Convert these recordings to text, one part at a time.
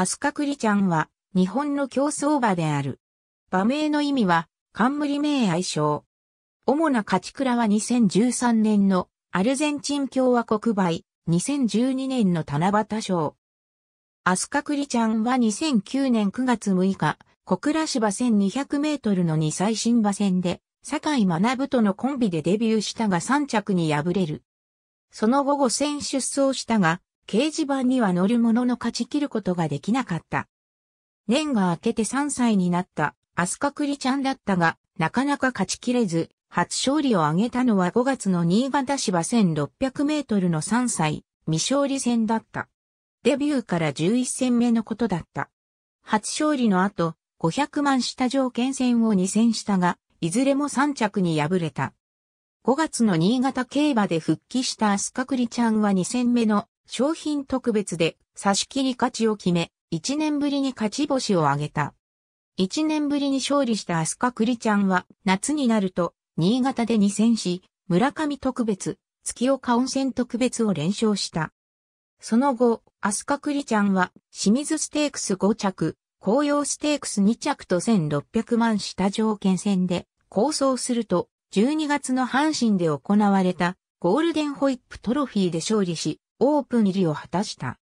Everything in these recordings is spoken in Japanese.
アスカクリちゃんは日本の競走馬である。馬名の意味は冠名愛称。主な勝ち倉は2013年のアルゼンチン共和国杯、2012年の七夕賞。アスカクリちゃんは2009年9月6日、小倉芝1200メートルの2歳新馬戦で、坂井学とのコンビでデビューしたが3着に敗れる。その後5戦出走したが、掲示板には乗るものの勝ち切ることができなかった。年が明けて3歳になったアスカクリちゃんだったが、なかなか勝ち切れず、初勝利を挙げたのは5月の新潟芝1600メートルの3歳、未勝利戦だった。デビューから11戦目のことだった。初勝利の後、500万下条件戦を2戦したが、いずれも3着に敗れた。5月の新潟競馬で復帰したアスカクリちゃんは2戦目の商品特別で差し切り勝ちを決め、1年ぶりに勝ち星を挙げた。1年ぶりに勝利したアスカクリちゃんは夏になると新潟で2戦し、村上特別、月岡温泉特別を連勝した。その後、アスカクリちゃんは清水ステークス5着、紅葉ステークス2着と1600万下条件戦で構想すると、12月の阪神で行われたゴールデンホイップトロフィーで勝利し、オープン入りを果たした。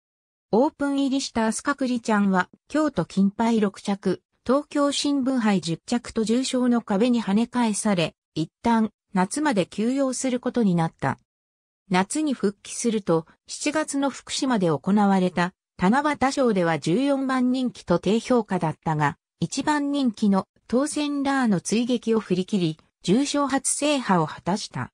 オープン入りしたアスカクリちゃんは、京都金杯6着、東京新聞杯10着と重賞の壁に跳ね返され、一旦夏まで休養することになった。夏に復帰すると7月の福島で行われた七夕賞では14番人気と低評価だったが、1番人気の当選ラーの追撃を振り切り、重賞初制覇を果たした。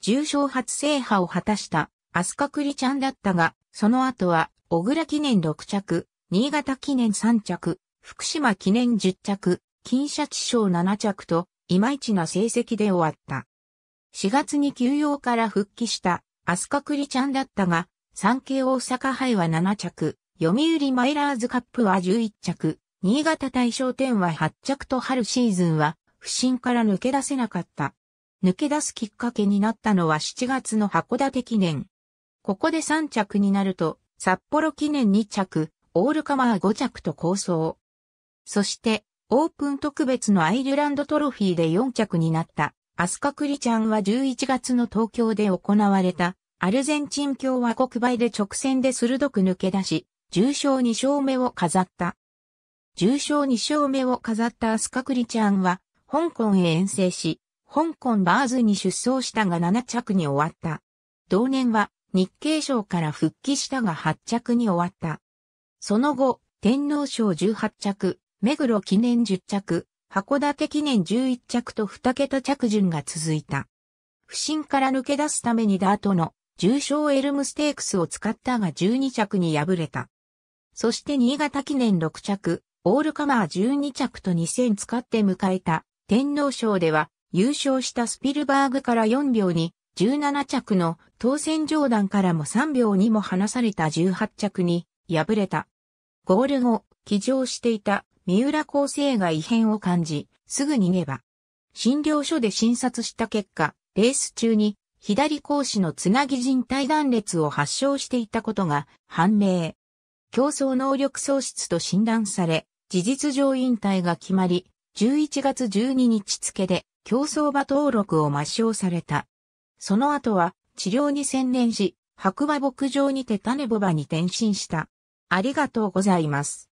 重賞初制覇を果たしたアスカクリちゃんだったが、その後は小倉記念6着、新潟記念3着、福島記念10着、金シャチ賞7着といまいちな成績で終わった。4月に休養から復帰したアスカクリちゃんだったが、産経大阪杯は7着、読売マイラーズカップは11着、新潟大賞典は8着と春シーズンは不振から抜け出せなかった。抜け出すきっかけになったのは7月の函館記念。ここで3着になると、札幌記念2着、オールカマー5着と構想。そして、オープン特別のアイルランドトロフィーで4着になったアスカクリちゃんは11月の東京で行われたアルゼンチン共和国杯で直線で鋭く抜け出し、重賞2勝目を飾った。重賞2勝目を飾ったアスカクリちゃんは香港へ遠征し、香港バーズに出走したが7着に終わった。同年は日経賞から復帰したが8着に終わった。その後、天皇賞18着、目黒記念10着、函館記念11着と2桁着順が続いた。不振から抜け出すためにダートの重賞エルムステークスを使ったが12着に敗れた。そして新潟記念6着、オールカマー12着と2戦使って迎えた天皇賞では優勝したスピルバーグから4秒に17着の当選上段からも3秒にも離された18着に敗れた。ゴール後、騎乗していた三浦厚生が異変を感じ、すぐ逃げば。診療所で診察した結果、レース中に左講師のつなぎ人体断裂を発症していたことが判明。競争能力喪失と診断され、事実上引退が決まり、11月12日付で競走馬登録を抹消された。その後は治療に専念し、白馬牧場にて種ボバに転身した。ありがとうございます。